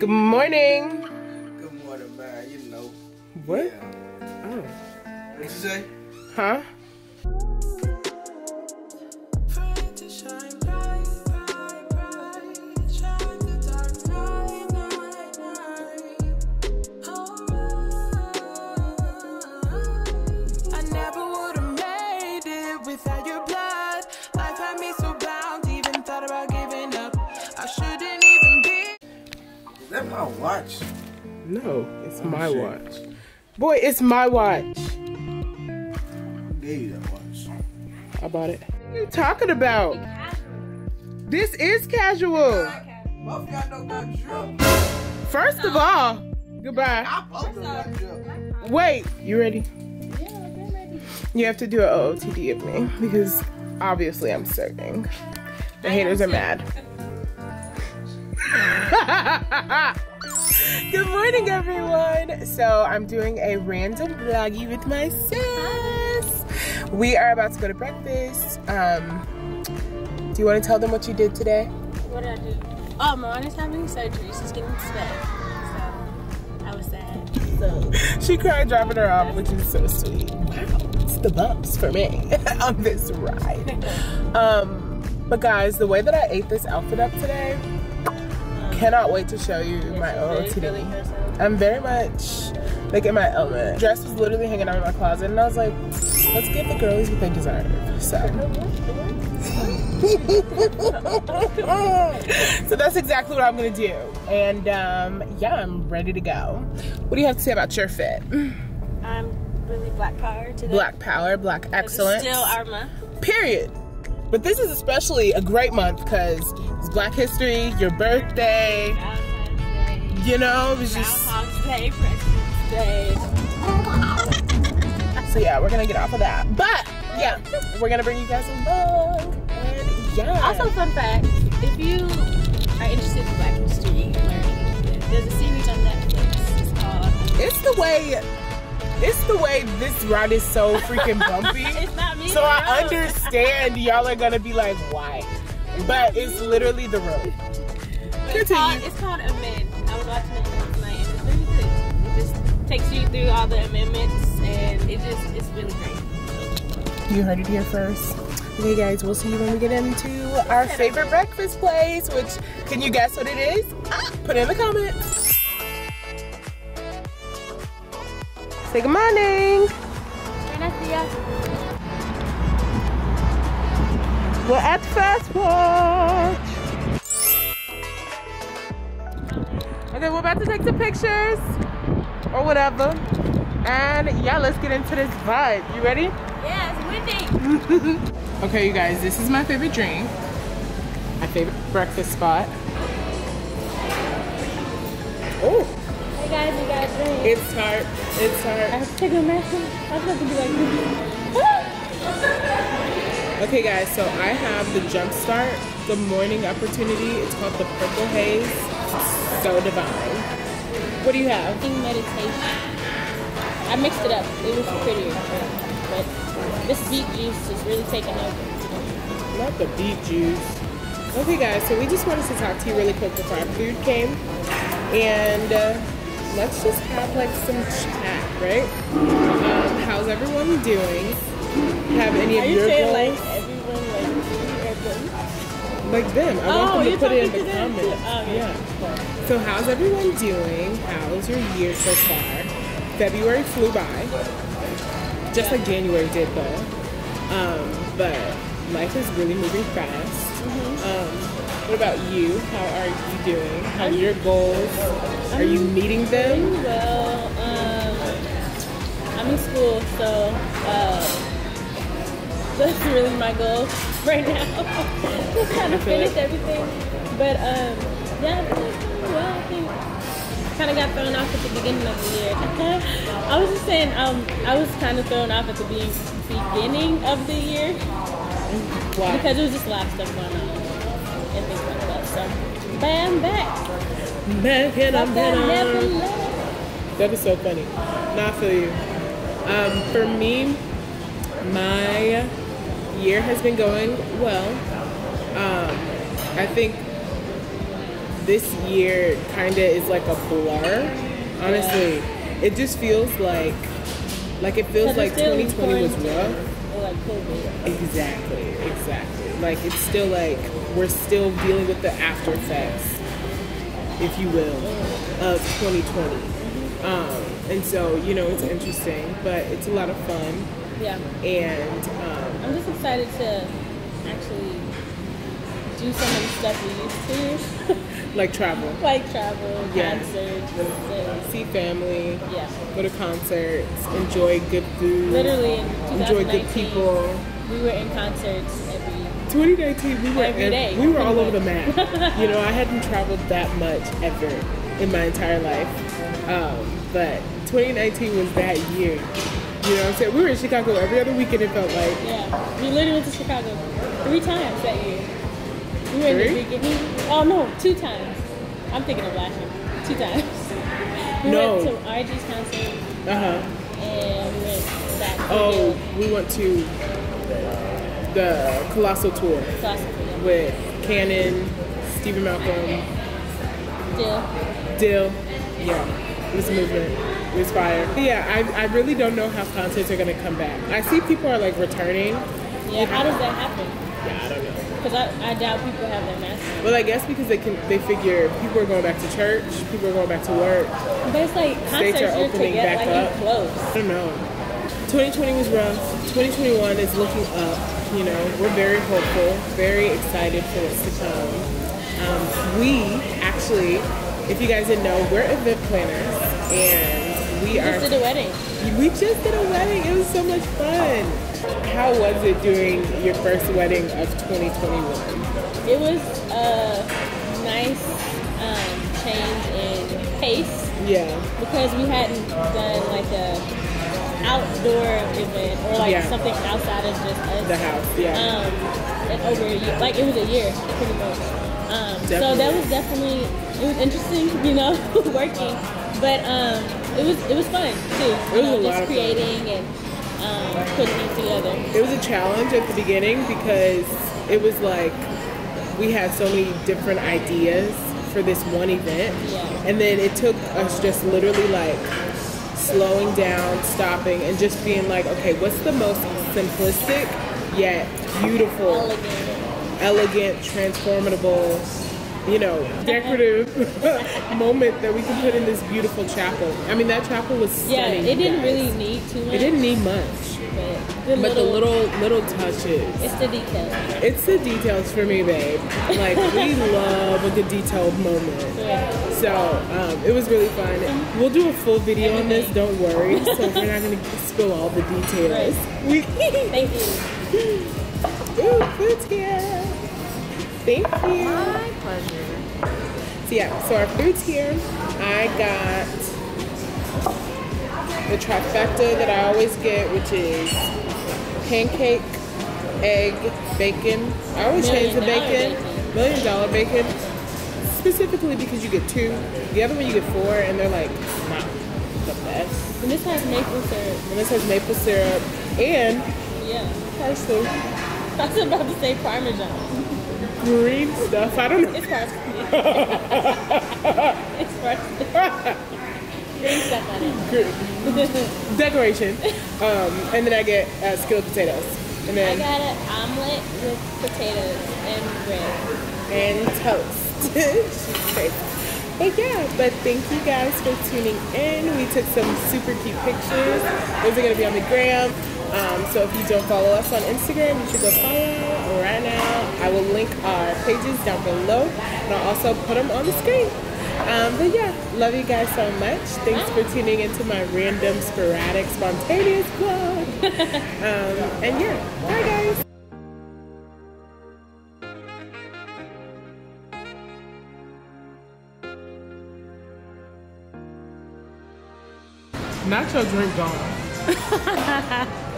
Good morning. Good morning, man. You know. What? Yeah. Oh. What you say? Huh? No, it's oh, my shit. watch. Boy, it's my watch. Who gave you that watch? I bought it. What are you talking about? This is casual. Both y'all know that drip. First of all, goodbye. I posted that drip. Wait, you ready? You have to do an OOTD of me because obviously I'm serving. The haters are mad. Good morning, everyone. So I'm doing a random vloggy with my sis. We are about to go to breakfast. Um, do you want to tell them what you did today? What did I do? Oh, is having surgery. She's getting stitched. So I was sad. So She cried dropping her off, which is so sweet. Wow, it's the bumps for me on this ride. Um, but guys, the way that I ate this outfit up today, cannot wait to show you my she's OOTD. I'm very much like in my element. Dress was literally hanging out in my closet, and I was like, let's give the girlies what they deserve. So. so that's exactly what I'm gonna do. And um, yeah, I'm ready to go. What do you have to say about your fit? I'm really black power today. Black power, black excellence. Still our month. Period. But this is especially a great month because it's Black History, your birthday. Valentine's Day. You know, it was just Day. President's Day. so yeah. We're gonna get off of that, but yeah, we're gonna bring you guys along. And yeah, Also, fun fact: if you are interested in Black history learning, there's a series on Netflix. It's called. it's the way. It's the way this ride is so freaking bumpy. It's not me. So I understand y'all are gonna be like, why? But it's literally the road. But It's called, Continue. it's called Amend. I was watching it last night, and it's really good. It just takes you through all the amendments, and it just it's really great. You heard it here first. Okay, guys, we'll see you when we get into our favorite breakfast place. Which, can you guess what it is? Ah, Put it in the comments. Say good morning. We're at Fast Watch. Okay, we're about to take some pictures or whatever. And yeah, let's get into this vibe. You ready? Yeah, it's windy. Okay, you guys, this is my favorite drink. My favorite breakfast spot. Oh, Hey guys, we got a drink. it's tart. It's tart. I have to take a mess. I'm supposed to be like. Okay, guys, so I have the Jumpstart, the morning opportunity. It's called the Purple Haze. So divine. What do you have? Thinking meditation. I mixed it up. It was prettier, but this beet juice is really taking over. Not the beet juice. Okay, guys, so we just wanted to talk to you really quick before our food came. And uh, let's just have like some chat, right? Um, how's everyone doing? Have any of Are you your saying goals? like everyone like them? Like them. I Oh, want them to put it in the to them too. comments. Oh, yeah. yeah. So how's everyone doing? How's your year so far? February flew by. Just like January did though. Um, but life is really moving fast. Mm-hmm. Um, what about you? How are you doing? How are your goals? Are you meeting them? Well, um, I'm in school, so uh, that's really my goal right now. Just kind of finish everything. But um, yeah, well. I think kind of got thrown off at the beginning of the year. I was just saying, um, I was kind of thrown off at the be- beginning of the year Why? because it was just a lot of stuff going on and things like that. So, but I'm back. Back and I'm better. never left. That is so funny. Not for you. Um, for me, my year has been going well. Um, I think this year kind of is like a blur. Honestly, it just feels like like it feels like 2020 was rough. Like COVID. Exactly, exactly. Like it's still like we're still dealing with the after effects, if you will, of 2020. Um, and so you know it's interesting, but it's a lot of fun, Yeah. and um, I'm just excited to actually do some of the stuff we used to. like travel, like travel, Yeah. concerts, and, see family, yeah. go to concerts, enjoy good food, Literally enjoy good people. we were in concerts every 2019, we were Every ev- day, we were all over the map. you know, I hadn't traveled that much ever in my entire life, um, but 2019 was that year. You know what I'm saying? We were in Chicago every other weekend. It felt like Yeah, we literally went to Chicago three times that year. We were in Three? the beginning. Oh no, two times. I'm thinking of last year. Two times. We No. went to RG's concert uh huh. and we went back to Oh, the we went to the Colossal tour classical. with Canon, Steven Malcolm, Still, Dill. Yeah, it was a movement. Was fire. Yeah, I, I really don't know how concerts are gonna come back. I see people are like returning. yeah. How does that happen? Yeah, I don't know. Because I, I doubt people have their masks. Well, I guess because they can, they figure people are going back to church, people are going back to work. But it's like States concerts are opening together, back like up. close. I don't know. 2020 was rough. 2021 is looking up. You know, we're very hopeful, very excited for what's to come. Um, we actually, if you guys didn't know, we're event planners, and we are. Just did a wedding. We just did a wedding. It was so much fun. How was it doing your first wedding of 2021? It was a nice um, change in pace Yeah. because we hadn't done like a outdoor event or like Yeah. something outside of just us. The house, yeah. Um, in over a year, like it was a year, pretty much. Um, so that was definitely it was interesting, you know, working, but um, it was it was fun too. It was know, a lot just of fun. creating and um, putting it together. It was a challenge at the beginning because it was like we had so many different ideas for this one event. Yeah. And then it took us just literally like slowing down, stopping, and just being like, okay, what's the most simplistic yet beautiful, Elegant. elegant, transformable, you know, decorative moment that we can put in this beautiful chapel? I mean, that chapel was stunning. Yeah, it didn't guys. really need too much. It didn't need much. but, the But the little, little little touches. it's the details. It's the details for me, babe. Like we love a good detailed moment. Yeah. So um, it was really fun. We'll do a full video on this. Don't worry. So we're not gonna spill all the details. We Thank you. ooh, food's here. Thank you. My pleasure. So yeah, so our food's here. I got the trifecta that I always get, which is pancake, egg, bacon. I always change the bacon. bacon. Million dollar bacon. Specifically because you get two. The other one you get four, and they're like not the best. And this has maple syrup. And this has maple syrup and Yeah. parsley. I was about to say Parmesan. Green stuff. I don't know. It's parsley. it's parsley. Green stuff on it. Decoration. Um, and then I get uh, skilled potatoes. And then I got an omelet with potatoes and bread. and toast. Crazy. But yeah, but thank you guys for tuning in. We took some super cute pictures. Those are gonna be on the gram. Um, so if you don't follow us on Instagram, you should go follow right now. I will link our pages down below, and I'll also put them on the screen. Um, but yeah, love you guys so much. Thanks for tuning into my random, sporadic, spontaneous vlog. um, and yeah, bye guys. Not your drink gone.